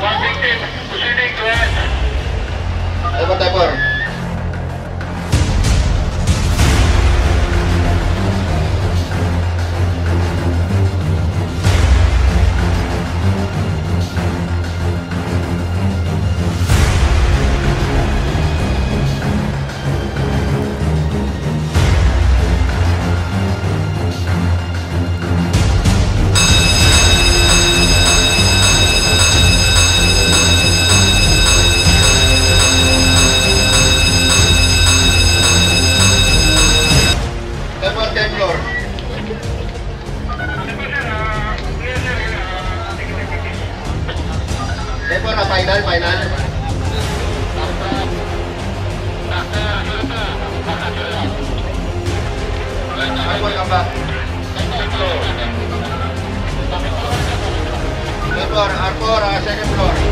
115, proceeding to us. Ever, Tepor. Tepor, ah, final, final. Ba? Tepor, Arpor, ah, second floor.